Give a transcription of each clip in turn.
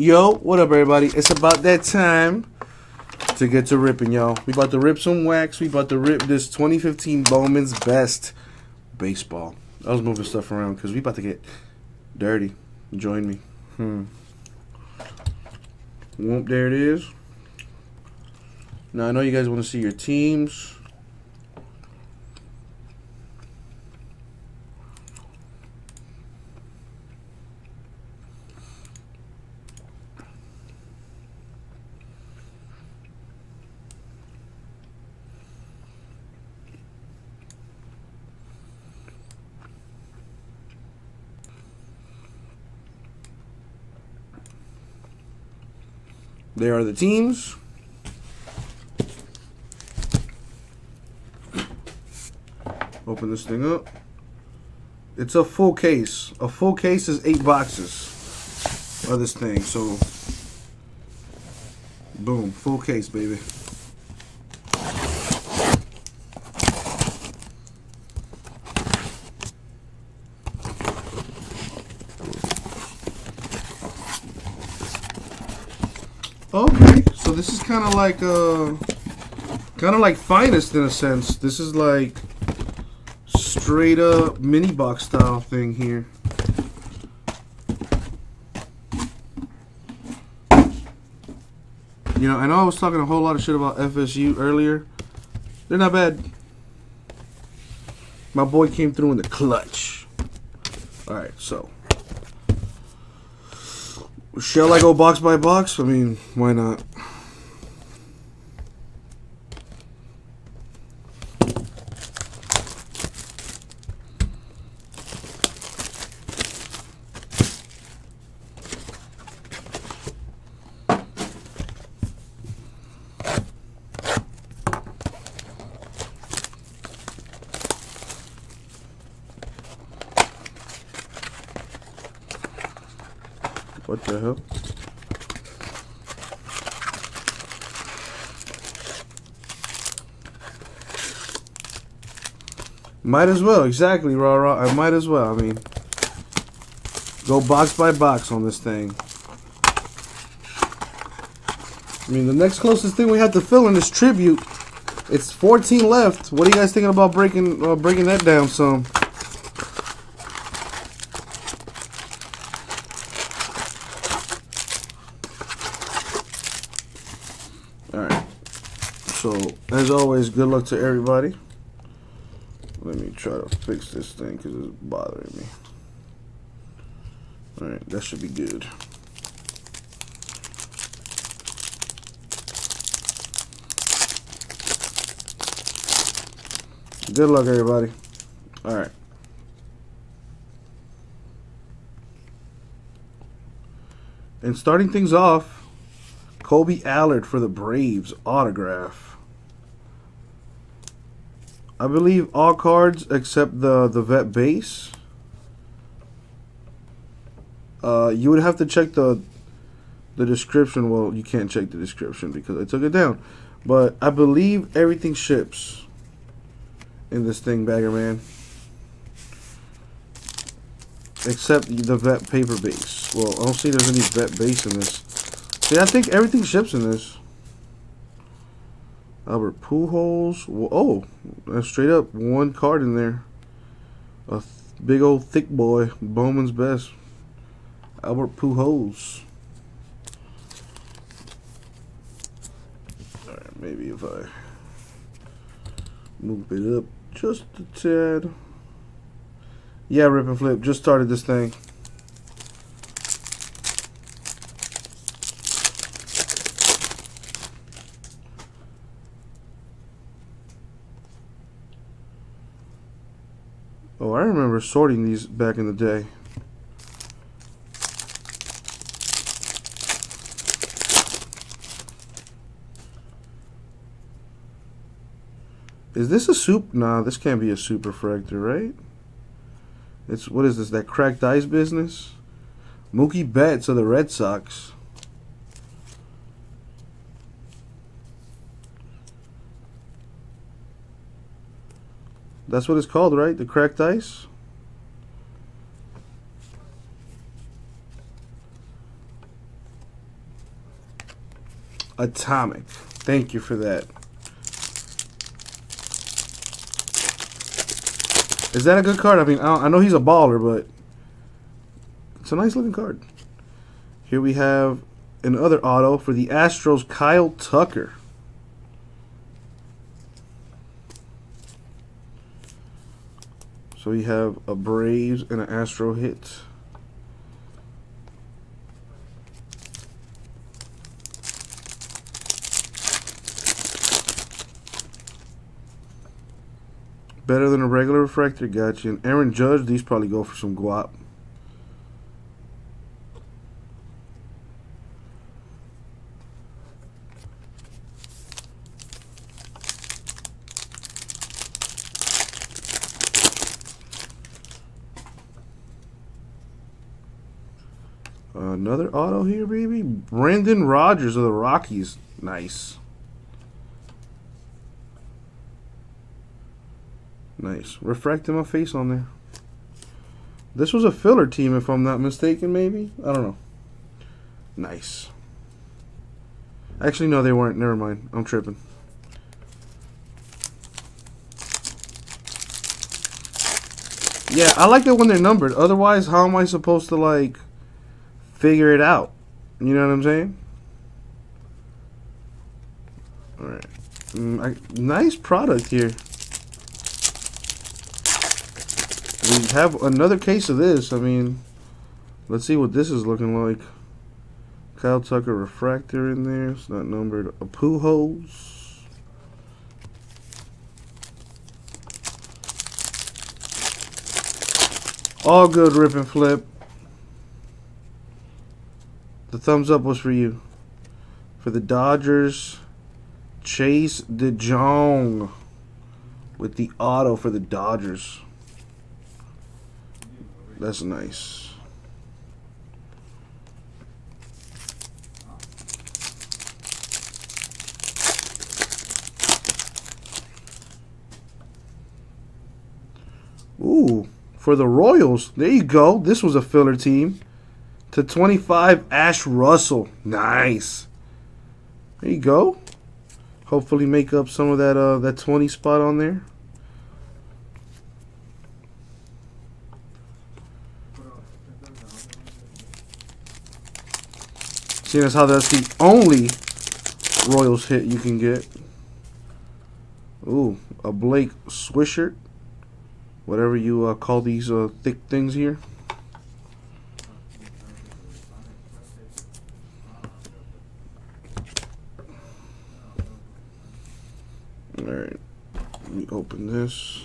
Yo, what up, everybody? It's about that time to get to ripping, y'all. We about to rip some wax. We about to rip this 2015 Bowman's Best baseball. I was moving stuff around because we about to get dirty. Join me. Hmm. Whoop, there it is. Now, I know you guys want to see your teams. There are the teams. Open this thing up. It's a full case. A full case is eight boxes of this thing. So, boom, full case, baby. Okay, so this is kind of like uh, kind of like finest in a sense. This is like straight up mini box style thing here. You know, I know I was talking a whole lot of shit about FSU earlier. They're not bad. My boy came through in the clutch. All right, so shall I go box by box? I mean, why not? What the hell? Might as well, exactly, raw raw. I might as well. I mean, go box by box on this thing. I mean, the next closest thing we have to fill in is tribute. It's 14 left. What are you guys thinking about breaking uh, breaking that down some? Alright. So, as always, good luck to everybody. Try to fix this thing because it's bothering me. Alright, that should be good. Good luck, everybody. Alright. And starting things off, Kolby Allard for the Braves autograph. I believe all cards except the the vet base. Uh, you would have to check the the description. Well, you can't check the description because I took it down. But I believe everything ships in this thing, Bagger Man. Except the vet paper base. Well, I don't see there's any vet base in this. See, I think everything ships in this. Albert Pujols. Oh, straight up one card in there. A big old thick boy. Bowman's best. Albert Pujols. Alright, maybe if I move it up just a tad. Yeah, Rip and Flip. Just started this thing. Remember sorting these back in the day. Is this a soup? Nah, this can't be a super fractor, right? It's what is this? That cracked ice business? Mookie Betts of the Red Sox. That's what it's called, right? The cracked ice? Atomic. Thank you for that. Is that a good card? I mean, I, know he's a baller, but it's a nice looking card. Here we have another auto for the Astros, Kyle Tucker. So we have a Braves and an Astro hit. Better than a regular refractor, gotcha. And Aaron Judge, these probably go for some guap. Another auto here, baby. Brendan Rodgers of the Rockies. Nice. Nice. Refracting my face on there. This was a filler team, if I'm not mistaken, maybe? I don't know. Nice. Actually, no, they weren't. Never mind. I'm tripping. Yeah, I like it when they're numbered. Otherwise, how am I supposed to, like, figure it out? You know what I'm saying? Alright. Mm, nice product here. We have another case of this. I mean, let's see what this is looking like. Kyle Tucker refractor in there. It's not numbered. A Pujols. All good, rip and flip. The thumbs up was for you. For the Dodgers, Chase DeJong with the auto for the Dodgers. That's nice. Ooh, for the Royals. There you go. This was a filler team. To 25, Ashe Russell. Nice. There you go. Hopefully make up some of that uh that 20 spot on there. Seeing as how that's the only Royals hit you can get. Ooh, a Blake Swisher. Whatever you uh, call these uh, thick things here. Alright, let me open this.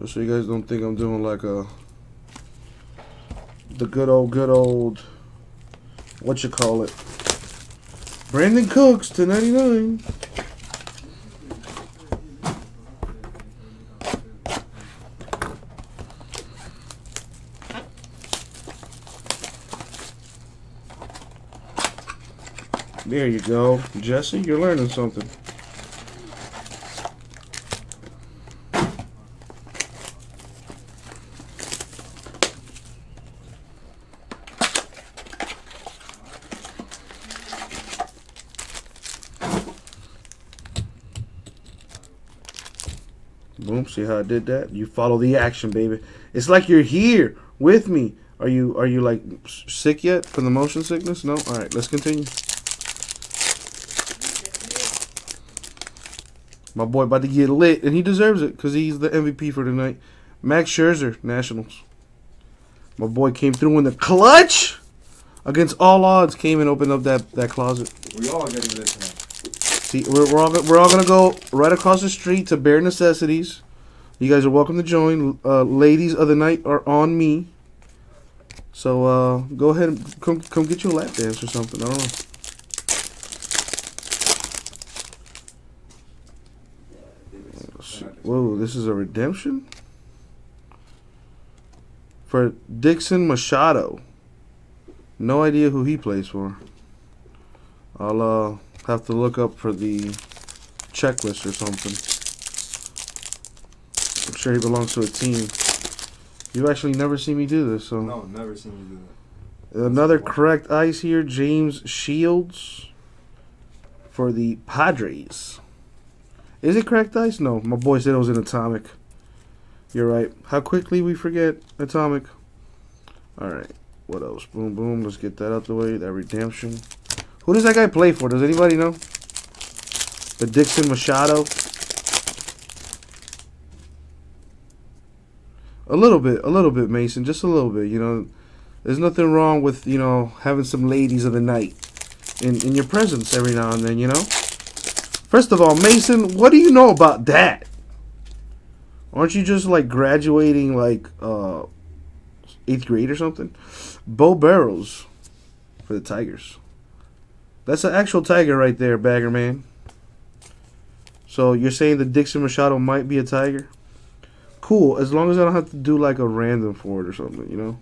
Just so you guys don't think I'm doing like a the good old, good old, what you call it, Brandon Cooks to 99. There you go. Jesse, you're learning something. Boom. See how I did that? You follow the action, baby. It's like you're here with me. Are you are you like sick yet from the motion sickness? No. All right. Let's continue. My boy about to get lit, and he deserves it because he's the MVP for tonight. Max Scherzer, Nationals. My boy came through in the clutch against all odds. Came and opened up that that closet. We all getting this tonight. See, we're, we're all we're all gonna go right across the street to Bare Necessities. You guys are welcome to join. Uh, ladies of the night are on me. So uh, go ahead and come come get you a lap dance or something. I don't know. Whoa, this is a redemption for Dixon Machado. No idea who he plays for. I'll uh have to look up for the checklist or something. I'm sure he belongs to a team. You actually never see me do this, so No, never seen you do that. Another cracked ice here, James Shields for the Padres. Is it cracked ice? No, my boy said it was an atomic. You're right. How quickly we forget atomic. All right. What else? Boom, boom. Let's get that out the way. That redemption. Who does that guy play for? Does anybody know? The Dixon Machado. A little bit, a little bit, Mason. Just a little bit. You know, there's nothing wrong with you know having some ladies of the night in in your presence every now and then. You know. First of all, Mason, what do you know about that? Aren't you just like graduating like uh eighth grade or something? Beau Burrows for the Tigers. That's an actual tiger right there, Bagger Man. So you're saying the Dixon Machado might be a tiger? Cool, as long as I don't have to do like a random for it or something, you know?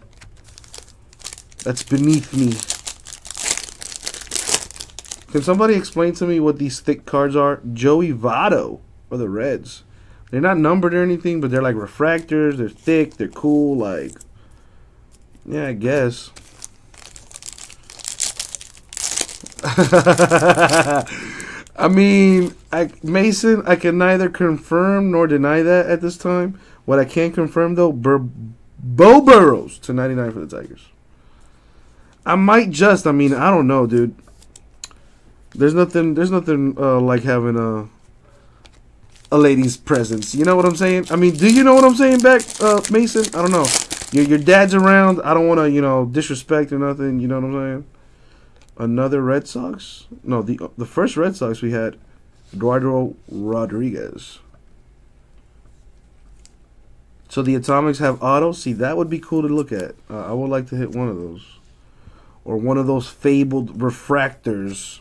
That's beneath me. Can somebody explain to me what these thick cards are? Joey Votto for the Reds. They're not numbered or anything, but they're like refractors. They're thick. They're cool. Like, yeah, I guess. I mean, I, Mason, I can neither confirm nor deny that at this time. What I can confirm though, Bur- Beau Burrows to 99 for the Tigers. I might just, I mean, I don't know, dude. There's nothing, there's nothing uh, like having a a lady's presence. You know what I'm saying? I mean, do you know what I'm saying, back, uh, Mason? I don't know. Your your dad's around. I don't want to, you know, disrespect or nothing. You know what I'm saying? Another Red Sox? No, the the first Red Sox we had, Eduardo Rodriguez. So the Atomics have auto. See, that would be cool to look at. Uh, I would like to hit one of those, or one of those fabled refractors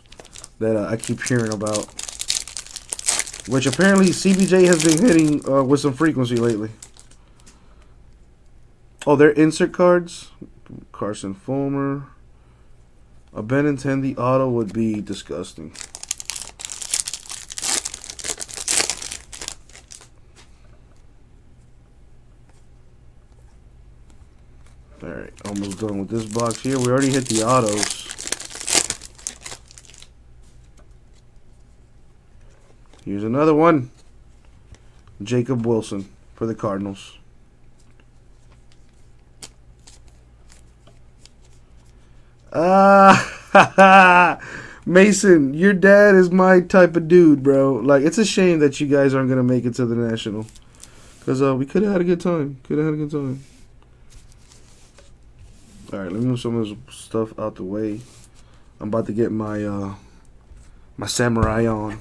that uh, I keep hearing about, which apparently CBJ has been hitting uh, with some frequency lately. Oh, they're insert cards. Carson Fulmer. A Benintendi auto would be disgusting. Alright, almost done with this box here. We already hit the autos. Here's another one. Jacob Wilson for the Cardinals. Ah, Mason, your dad is my type of dude, bro. Like, it's a shame that you guys aren't gonna make it to the national, cause uh, we could have had a good time. Could have had a good time. All right, let me move some of this stuff out the way. I'm about to get my uh, my samurai on.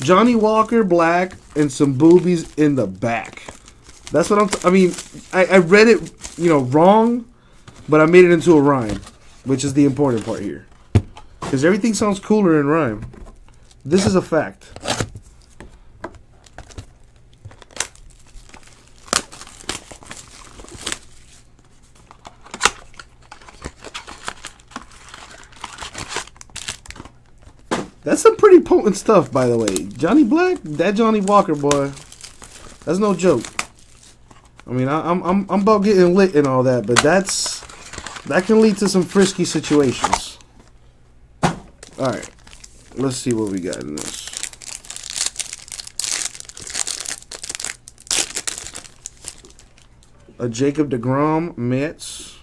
Johnny Walker Black and some boobies in the back. That's what I'm. T- I mean, I, I read it, you know, wrong, but I made it into a rhyme, which is the important part here. Because everything sounds cooler in rhyme. This is a fact. That's some pretty potent stuff, by the way. Johnny Black, that Johnny Walker boy, that's no joke. I mean, I, I'm I'm I'm about getting lit and all that, but that's that can lead to some frisky situations. All right, let's see what we got in this. A Jacob Degrom Mets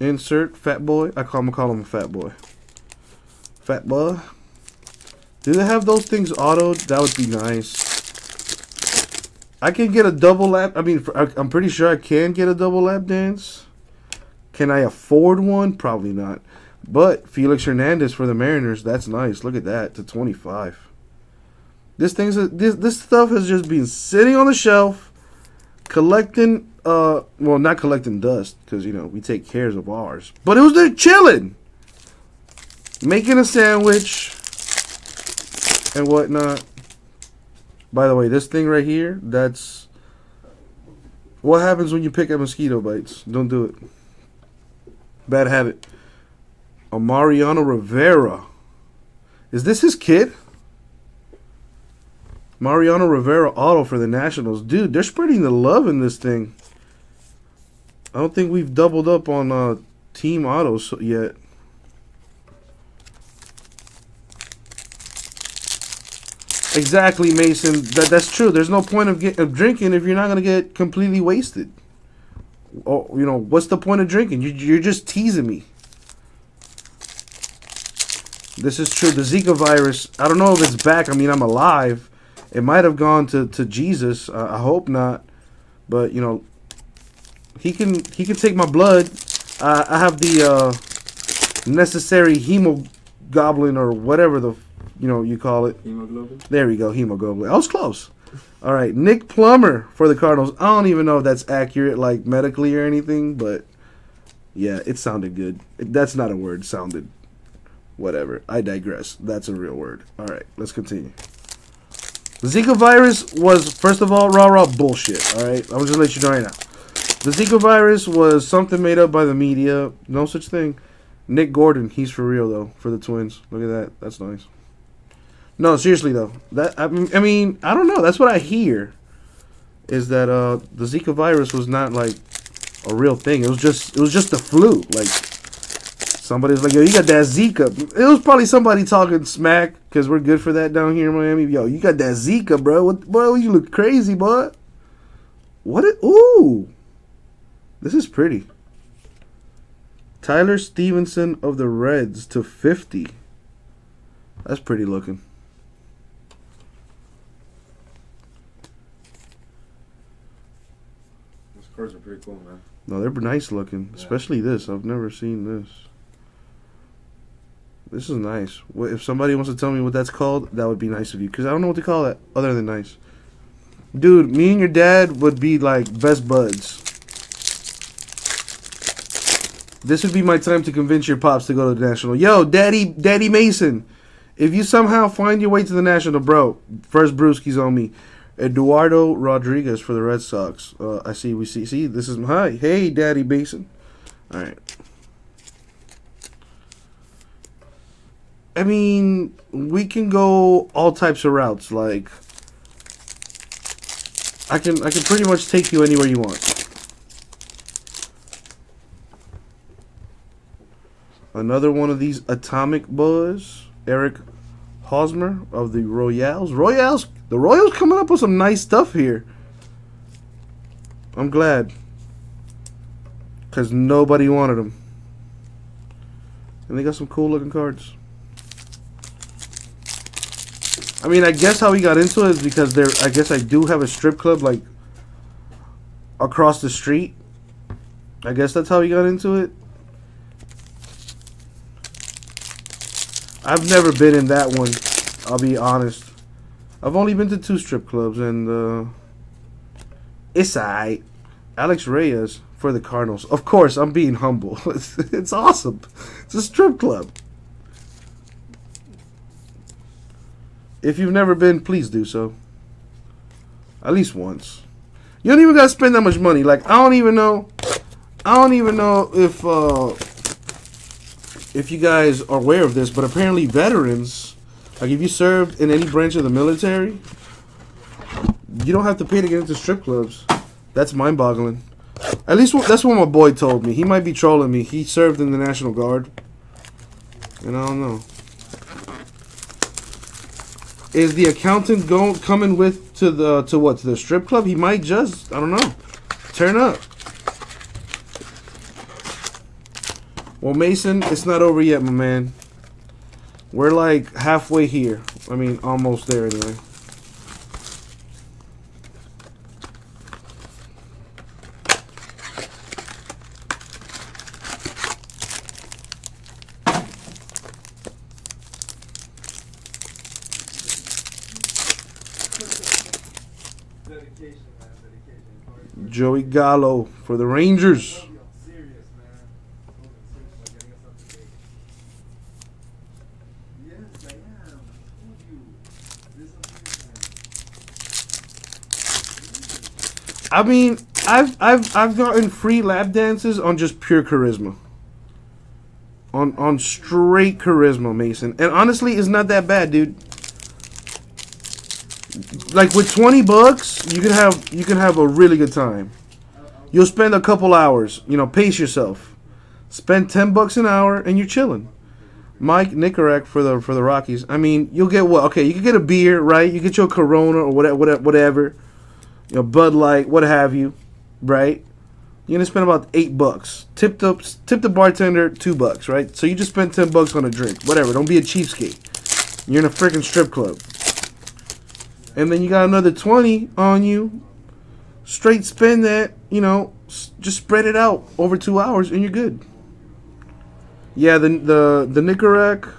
insert fat boy. I call him call him a fat boy. Fat boy. Do they have those things autoed? That would be nice. I can get a double lap. I mean, I'm pretty sure I can get a double lap dance. Can I afford one? Probably not. But Felix Hernandez for the Mariners, that's nice. Look at that to 25. This thing's this this stuff has just been sitting on the shelf, collecting. Uh, well, not collecting dust because you know we take cares of ours. But it was there chilling, making a sandwich and whatnot. By the way, this thing right here, that's what happens when you pick up mosquito bites. Don't do it. Bad habit. A Mariano Rivera. Is this his kid? Mariano Rivera auto for the Nationals. Dude, they're spreading the love in this thing. I don't think we've doubled up on uh, team autos yet. Exactly, Mason. That that's true. There's no point of get, of drinking if you're not gonna get completely wasted. Oh, you know what's the point of drinking? You, you're just teasing me. This is true. The Zika virus. I don't know if it's back. I mean, I'm alive. It might have gone to to Jesus. Uh, I hope not. But you know, he can he can take my blood. Uh, I have the uh, necessary hemoglobin or whatever the you know you call it. Hemoglobin. There we go, hemoglobin. I was close. All right, Nick Plummer for the Cardinals. I don't even know if that's accurate, like medically or anything, but yeah, it sounded good. That's not a word. Sounded whatever. I digress. That's a real word. All right, let's continue. The Zika virus was, first of all, rah rah bullshit. All right, I'm just let you know right now. The Zika virus was something made up by the media. No such thing. Nick Gordon, he's for real though for the Twins. Look at that. That's nice. No, seriously though. That I mean, I mean, I don't know. That's what I hear. Is that uh the Zika virus was not like a real thing. It was just it was just the flu. Like somebody was like, "Yo, you got that Zika." It was probably somebody talking smack because we're good for that down here in Miami. Yo, you got that Zika, bro. What, boy, you look crazy, boy. What? It, ooh, this is pretty. Tyler Stephenson of the Reds to fifty. That's pretty looking. Cards are pretty cool, man. No, they're nice looking, Yeah. especially this. I've never seen this. This is nice. If somebody wants to tell me what that's called, that would be nice of you, because I don't know what to call that other than nice. Dude, me and your dad would be like best buds. This would be my time to convince your pops to go to the national. Yo, Daddy, Daddy Mason, if you somehow find your way to the national, bro, first Brewski's on me. Eduardo Rodriguez for the Red Sox. Uh, I see. We see. See, this is hi. Hey, Daddy Mason. All right. I mean, we can go all types of routes. Like, I can, I can pretty much take you anywhere you want. Another one of these atomic buzz, Eric Hosmer of the Royals. Royals, the Royals coming up with some nice stuff here. I'm glad. Because nobody wanted them. And they got some cool looking cards. I mean, I guess how we got into it is because there. I guess I do have a strip club like across the street. I guess that's how we got into it. I've never been in that one. I'll be honest. I've only been to two strip clubs, and uh, it's alright. Alex Reyes for the Cardinals. Of course, I'm being humble. It's, it's awesome. It's a strip club. If you've never been, please do so. At least once. You don't even gotta spend that much money. Like I don't even know. I don't even know if uh, if you guys are aware of this, but apparently veterans, like if you served in any branch of the military, you don't have to pay to get into strip clubs. That's mind-boggling. At least that's what my boy told me. He might be trolling me. He served in the National Guard, and I don't know. Is the accountant going coming with to the to what to the strip club? He might just I don't know. Turn up. Well, Mason, it's not over yet, my man. We're like halfway here. I mean, almost there anyway. Dedication, man. Dedication. Joey Gallo for the Rangers. Serious, man. Moving serious, like getting us up to date. Yes, I am. I told you. This is serious, man. I mean, I've I've I've gotten free lap dances on just pure charisma. On on straight charisma, Mason. And honestly, it's not that bad, dude. Like with 20 bucks, you can have you can have a really good time. You'll spend a couple hours. You know, pace yourself. Spend ten bucks an hour, and you're chilling. Mike Nikorak for the for the Rockies. I mean, you'll get what? Okay, you can get a beer, right? You get your Corona or whatever, whatever. You know, Bud Light, what have you, right? You're gonna spend about eight bucks. Tip the tip the bartender two bucks, right? So you just spent ten bucks on a drink, whatever. Don't be a cheapskate. You're in a freaking strip club, and then you got another twenty on you. Straight spend that, you know, just spread it out over two hours, and you're good. Yeah, the the the Nicorette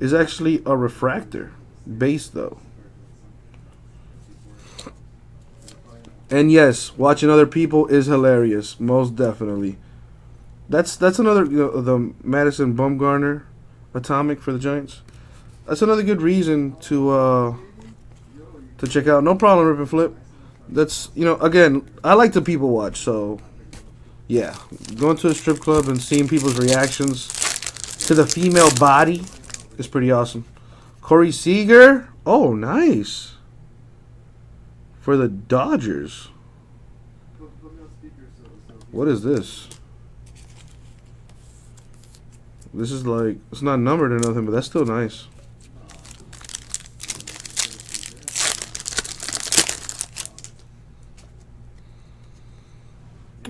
is actually a refractor base though. And yes, watching other people is hilarious, most definitely. That's that's another you know, the Madison Bumgarner atomic for the Giants. That's another good reason to uh to check out. No problem, rip and flip. That's you know again, I like to people watch, so yeah, going to a strip club and seeing people's reactions to the female body is pretty awesome. Corey Seager, oh nice for the Dodgers. What is this? This is like it's not numbered or nothing, but that's still nice.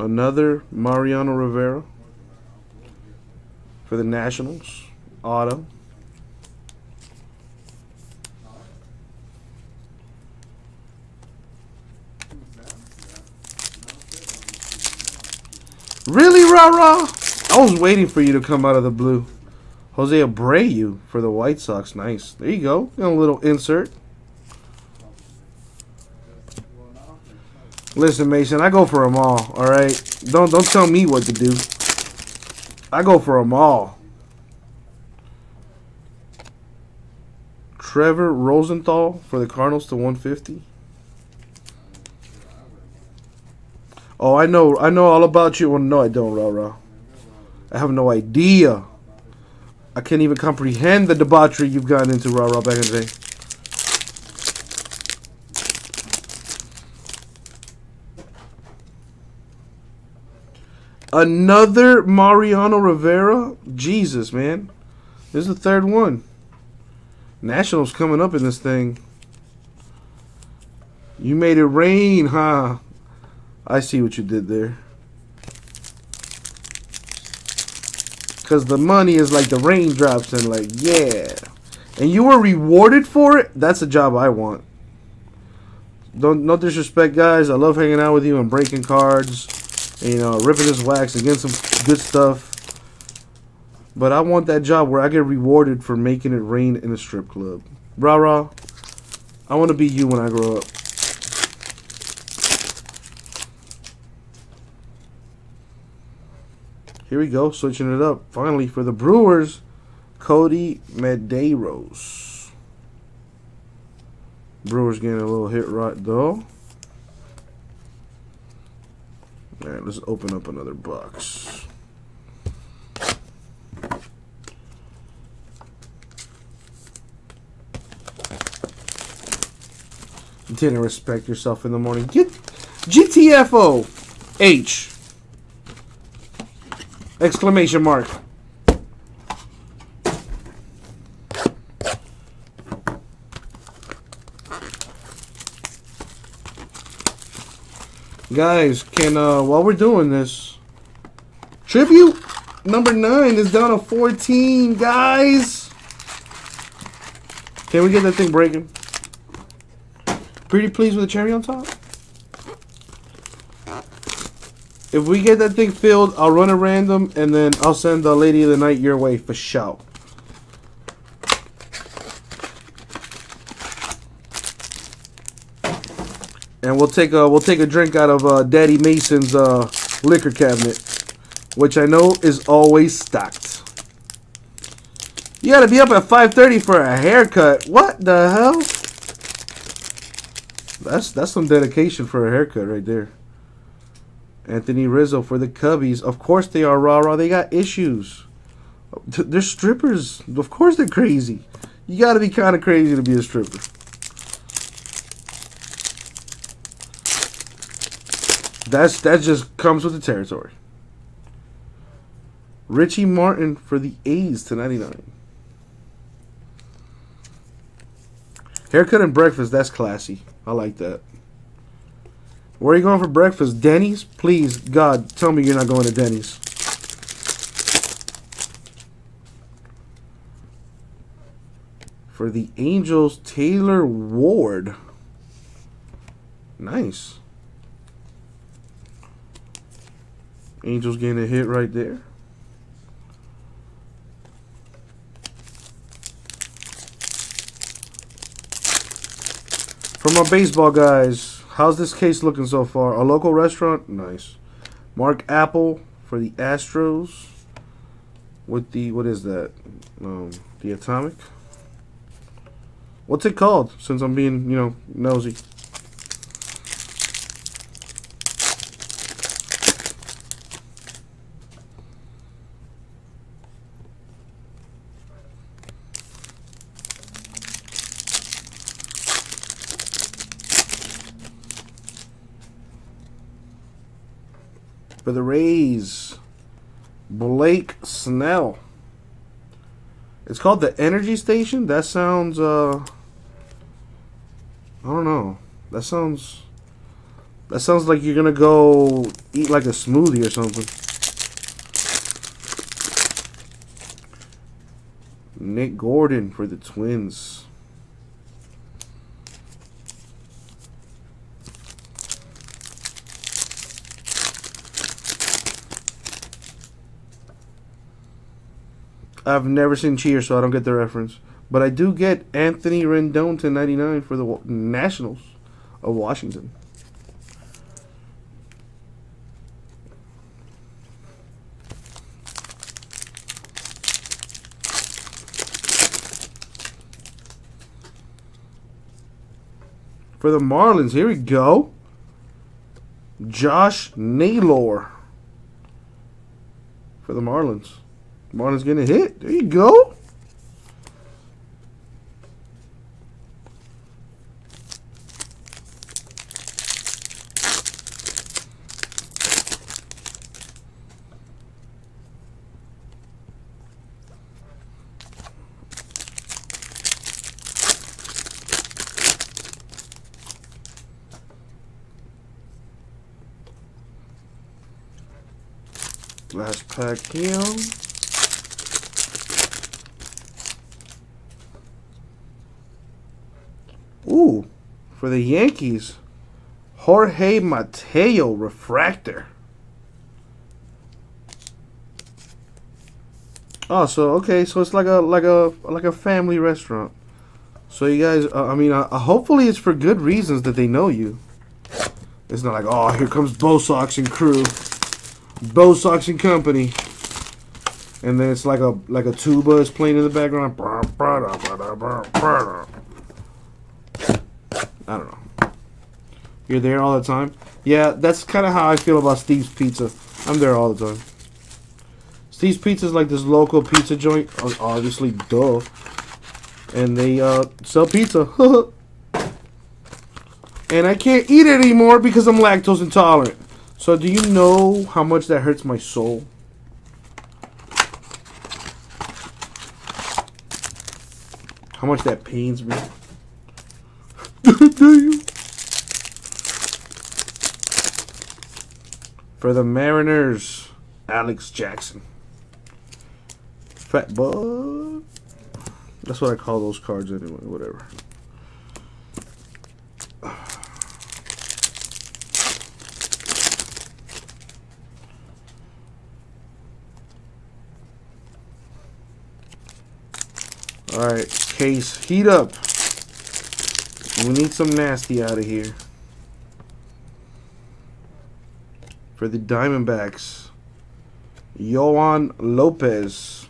Another Mariano Rivera for the Nationals. Auto. Really, rah rah? I was waiting for you to come out of the blue. Jose Abreu for the White Sox. Nice. There you go. A little insert. Listen, Mason, I go for them all. All right. Don't don't tell me what to do. I go for them all. Trevor Rosenthal for the Cardinals to 150. Oh, I know, I know all about you. Well, no, I don't, rah. I have no idea. I can't even comprehend the debauchery you've gotten into, rah, back in the day. Another Mariano Rivera? Jesus, man. This is the third one. Nationals coming up in this thing. You made it rain, huh? I see what you did there. Cause the money is like the raindrops and like yeah, and you were rewarded for it. That's a job I want. Don't no disrespect, guys. I love hanging out with you and breaking cards, and, you know, ripping this wax and getting some good stuff. But I want that job where I get rewarded for making it rain in a strip club. Rah rah. I want to be you when I grow up. Here we go, switching it up. Finally, for the Brewers, Kodi Medeiros. Brewers getting a little hit right though. All right, let's open up another box. Didn't respect yourself in the morning. Get GTFO H exclamation mark. Guys, can uh while we're doing this, tribute number nine is down to fourteen, guys. Can we get that thing breaking? Pretty pleased with the cherry on top. If we get that thing filled, I'll run a random and then I'll send the lady of the night your way for shout. And we'll take a we'll take a drink out of uh, Daddy Mason's uh, liquor cabinet, which I know is always stocked. You gotta be up at 5:30 for a haircut. What the hell? That's that's some dedication for a haircut right there. Anthony Rizzo for the Cubbies. Of course they are rah rah. They got issues. They're strippers. Of course they're crazy. You got to be kind of crazy to be a stripper. that's that just comes with the territory. Richie Martin for the A's to 99. Haircut and breakfast, that's classy. I like that. Where are you going for breakfast? Denny's? Please, God, tell me you're not going to Denny's. For the Angels, Taylor Ward. Nice. Angels getting a hit right there. For my baseball guys, how's this case looking so far? A local restaurant? Nice. Mark Appel for the Astros. With the, what is that? Um, the Atomic? What's it called? Since I'm being, you know, nosy. For the Rays, Blake Snell. It's called the Energy Station. That sounds, uh, I don't know. That sounds, that sounds like you're gonna go eat like a smoothie or something. Nick Gordon for the Twins. I've never seen Cheers, so I don't get the reference. But I do get Anthony Rendon to 99 for the Nationals of Washington. For the Marlins, here we go. Josh Naylor for the Marlins. Marlins getting hit. There you go. Last pack here. Ooh, for the Yankees, Jorge Mateo refractor. Oh, so okay, so it's like a like a like a family restaurant. So you guys, uh, I mean, uh, hopefully it's for good reasons that they know you. It's not like, oh, here comes Bo Sox and crew, Bo Sox and company, and then it's like a like a tuba is playing in the background. I don't know. You're there all the time. Yeah, that's kind of how I feel about Steve's Pizza. I'm there all the time. Steve's Pizza is like this local pizza joint, obviously, duh. And they uh, sell pizza. and I can't eat it anymore because I'm lactose intolerant. So do you know how much that hurts my soul? How much that pains me? For the Mariners, Alex Jackson. Fat bug. That's what I call those cards anyway, whatever. Alright, case, heat up. We need some nasty out of here. For the Diamondbacks, Yoan Lopez.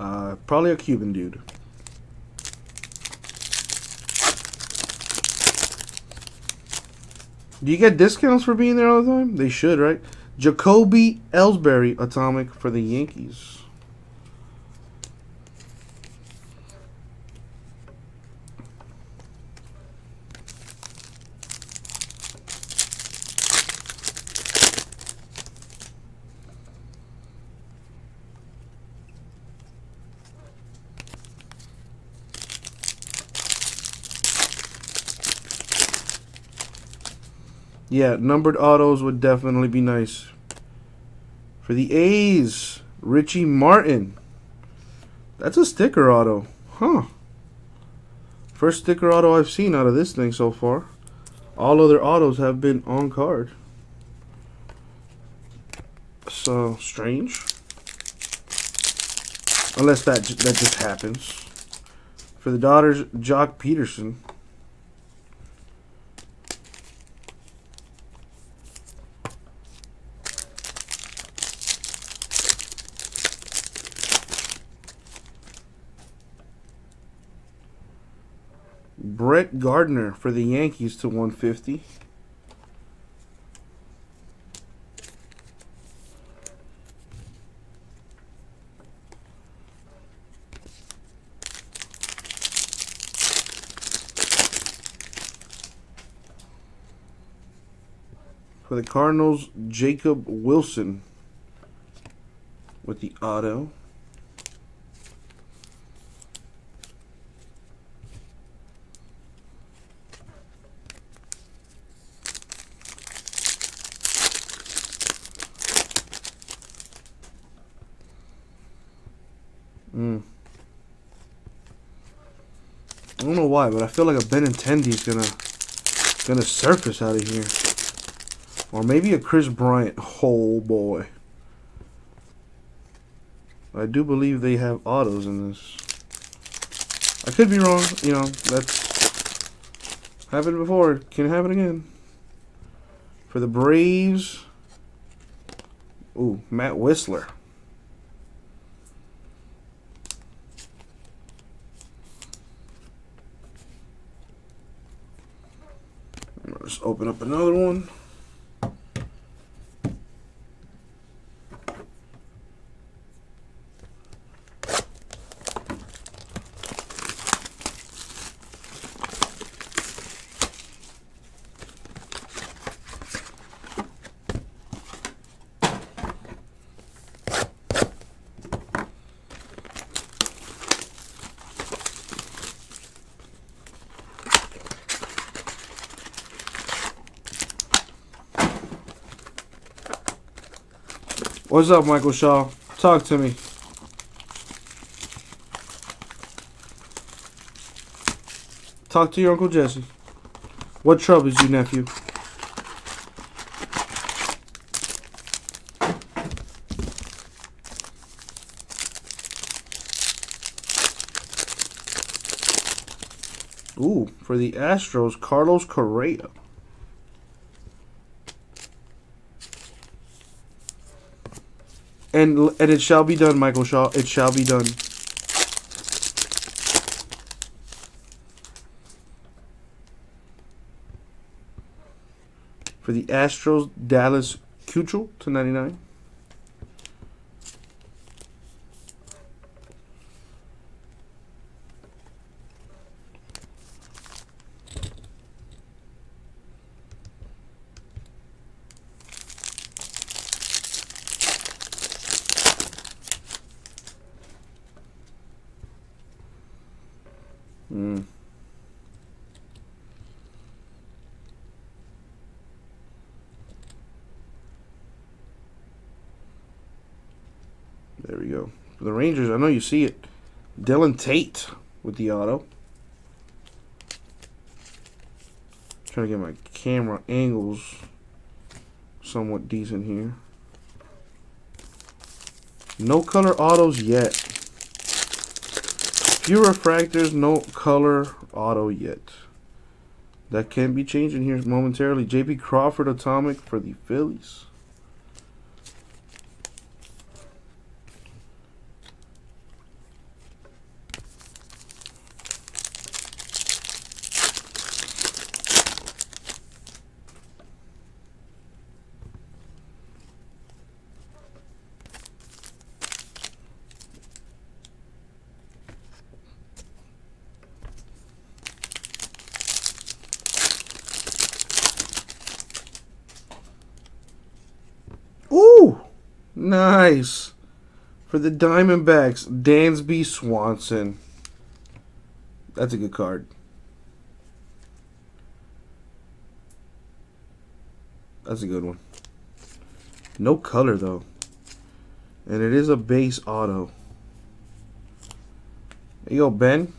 Uh, probably a Cuban dude. Do you get discounts for being there all the time? They should, right? Jacoby Ellsbury Atomic for the Yankees. Yeah, numbered autos would definitely be nice. For the A's, Richie Martin. That's a sticker auto. Huh. First sticker auto I've seen out of this thing so far. All other autos have been on card. So, strange. Unless that that just happens. For the Dodgers, Joc Pederson. Brett Gardner for the Yankees to 150. For the Cardinals, Jacob Wilson with the auto. Mm. I don't know why, but I feel like a Benintendi's gonna gonna surface out of here. Or maybe a Kris Bryant. Oh boy. I do believe they have autos in this. I could be wrong, you know, that's happened before. Can happen again. For the Braves. Ooh, Matt Whistler. Let's open up another one. What's up, Michael Shaw? Talk to me. Talk to your Uncle Jesse. What troubles you, nephew? Ooh, for the Astros, Carlos Correa. And and it shall be done, Michael Shaw. It shall be done. For the Astros, Dallas Keuchel to 99. Mm. There we go. For the Rangers, I know you see it. Dylan Tate with the auto. Trying to get my camera angles somewhat decent here. No color autos yet. Few refractors, no color auto yet. That can be changing here momentarily. JP Crawford Atomic for the Phillies. Ooh, nice. For the Diamondbacks, Dansby Swanson. That's a good card. That's a good one. No color though. And it is a base auto. There you go, Ben.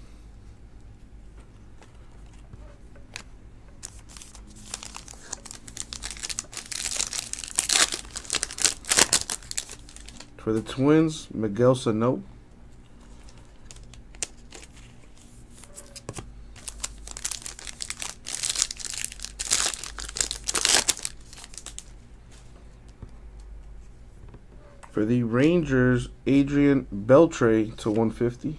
For the Twins, Miguel Sano. For the Rangers, Adrian Beltre to 150.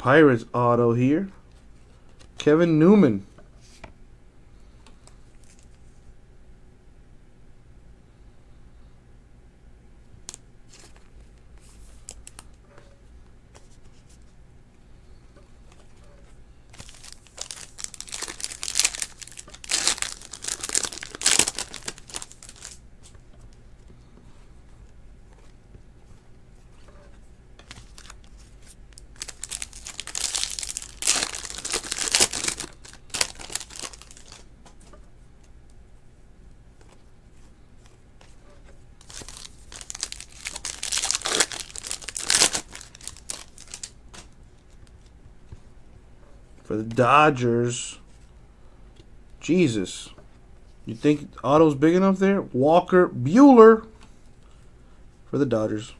Pirates auto here. Kevin Newman. Dodgers. Jesus. You think Otto's big enough there? Walker Buehler for the Dodgers.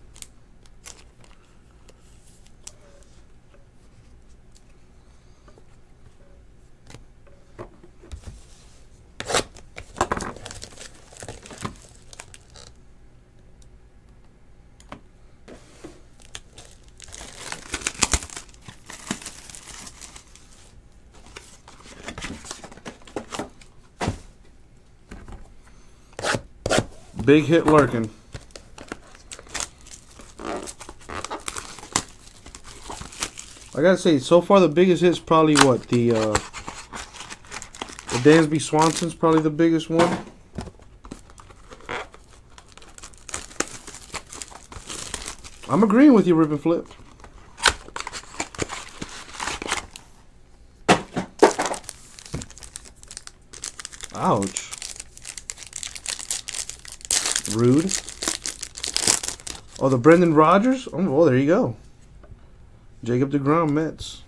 Big hit lurking. I gotta say, so far the biggest hit's probably what the uh, the Dansby Swanson's probably the biggest one. I'm agreeing with you, Rip and Flip. Oh, the Brendan Rodgers? Oh, well, there you go. Jacob DeGrom, Mets.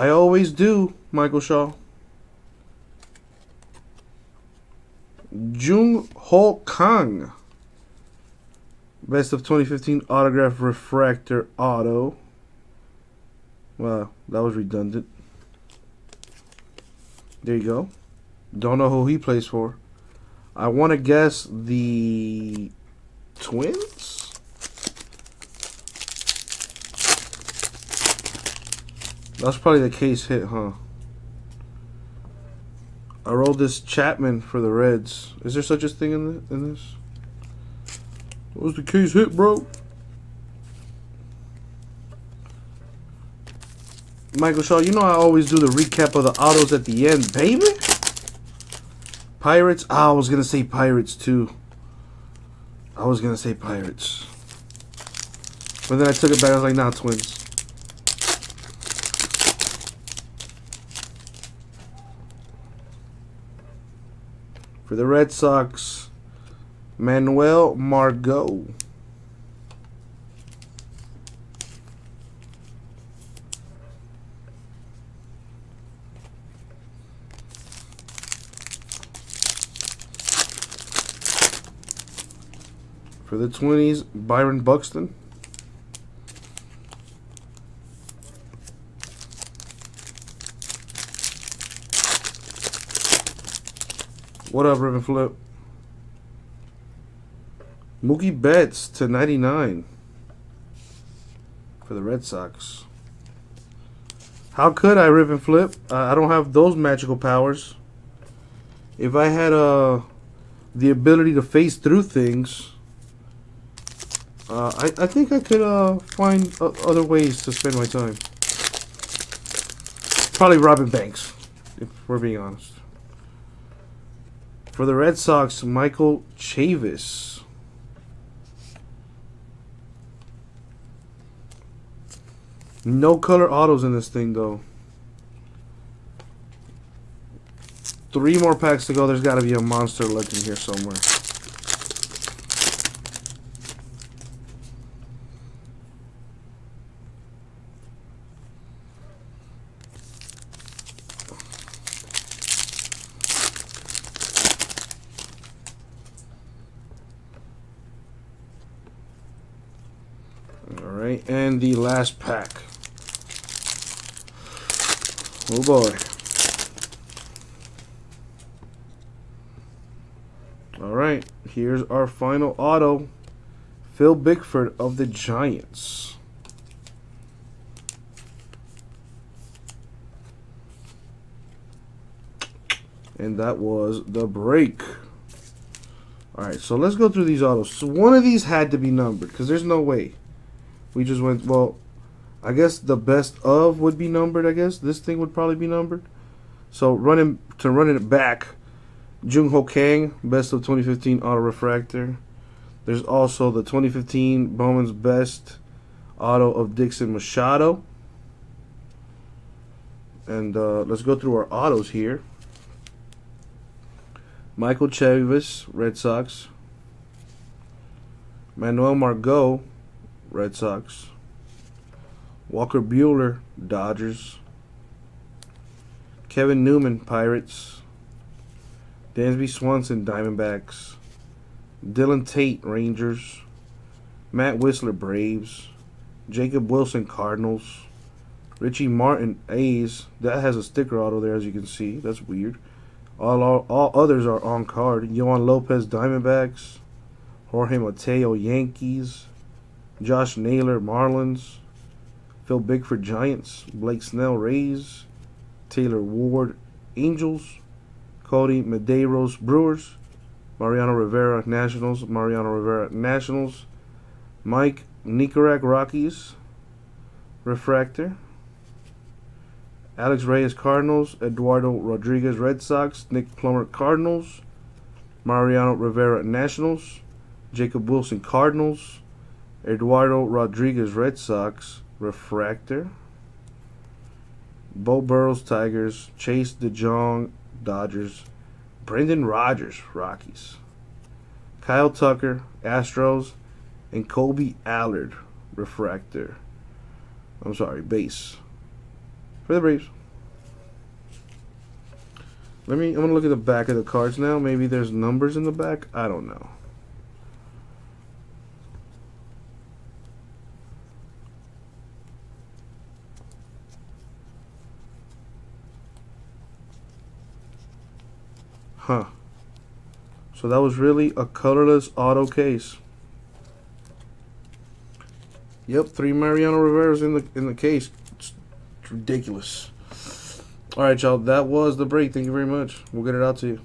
I always do, Michael Shaw. Jung Ho Kang. Best of 2015 autograph refractor auto. Well, that was redundant. There you go. Don't know who he plays for. I want to guess the Twins? That's probably the case hit, huh? Aroldis Chapman for the Reds. Is there such a thing in, the, in this? What was the case hit, bro? Michael Shaw, you know I always do the recap of the autos at the end, baby. Pirates? Ah, I was going to say Pirates, too. I was going to say Pirates. But then I took it back. I was like, nah, Twins. For the Red Sox, Manuel Margot. For the Twins, Byron Buxton. What up, Ribbon Flip? Mookie Betts to 99 for the Red Sox. How could I rip and flip? Uh, I don't have those magical powers. If I had uh, the ability to face through things, uh, I, I think I could uh, find uh, other ways to spend my time. Probably robbing banks, if we're being honest. For the Red Sox, Michael Chavis. No color autos in this thing, though. Three more packs to go. There's got to be a monster lurking here somewhere. All the last pack. Oh boy. All right, here's our final auto. Phil Bickford of the Giants. And that was the break. All right, so let's go through these autos. So one of these had to be numbered because there's no way. We just went, well, I guess the best of would be numbered, I guess. This thing would probably be numbered. So running to running it back, Jung Ho Kang, best of 2015 auto refractor. There's also the 2015 Bowman's best auto of Dixon Machado. And uh, let's go through our autos here. Michael Chavis, Red Sox. Manuel Margot, Red Sox. Walker Buehler, Dodgers. Kevin Newman, Pirates. Dansby Swanson, Diamondbacks. Dylan Tate, Rangers. Matt Whistler, Braves. Jacob Wilson, Cardinals. Richie Martin, A's. That has a sticker auto there, as you can see. That's weird. All, all, all others are on card. Yoan Lopez, Diamondbacks. Jorge Mateo, Yankees. Josh Naylor, Marlins. Phil Bickford, Giants. Blake Snell, Rays. Taylor Ward, Angels. Kodi Medeiros, Brewers. Mariano Rivera, Nationals. Mariano Rivera, Nationals. Mike Nikorak, Rockies. Refractor. Alex Reyes, Cardinals. Eduardo Rodriguez, Red Sox. Nick Plummer, Cardinals. Mariano Rivera, Nationals. Jacob Wilson, Cardinals. Eduardo Rodriguez, Red Sox. Refractor. Beau Burrows, Tigers. Chase DeJong, Dodgers. Brendan Rodgers, Rockies. Kyle Tucker, Astros. And Kolby Allard, Refractor. I'm sorry, base. For the Braves. Let me, I'm to look at the back of the cards now. Maybe there's numbers in the back. I don't know. Huh. So that was really a colorless auto case. Yep, three Mariano Rivera's in the in the case. It's, ridiculous. All right, y'all. That was the break. Thank you very much. We'll get it out to you.